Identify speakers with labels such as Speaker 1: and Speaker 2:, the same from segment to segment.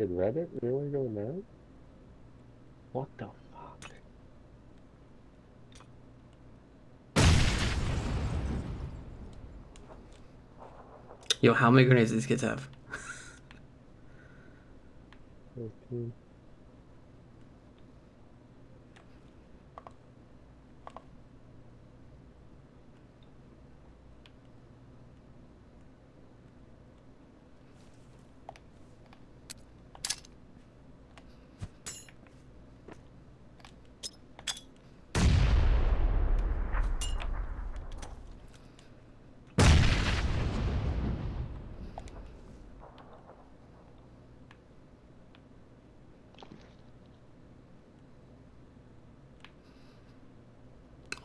Speaker 1: Fucking Reddit? Really going mad? What the fuck?
Speaker 2: Yo, how many grenades do these kids have?
Speaker 1: 14.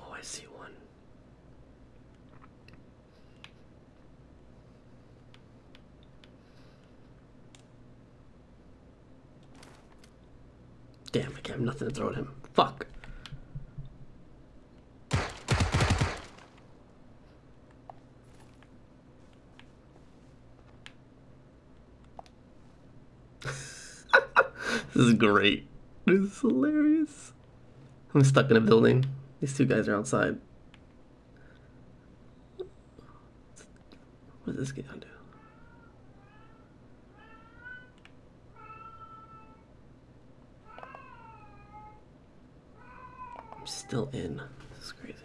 Speaker 2: Oh, I see one. Damn, I can't have nothing to throw at him. Fuck. this is great. This is hilarious. I'm stuck in a building. These two guys are outside. What does this get do? I'm still in. This is crazy.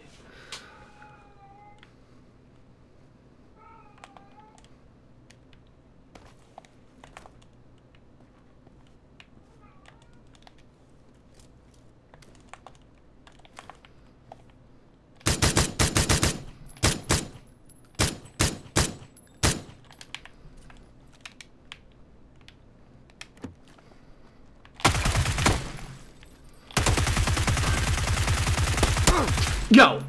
Speaker 2: Yo!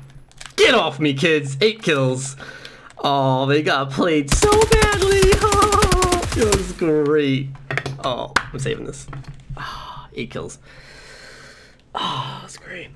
Speaker 2: Get off me, kids! Eight kills. Oh, they got played so badly. Oh, it was great. Oh, I'm saving this. Ah, eight kills. Oh, that's great.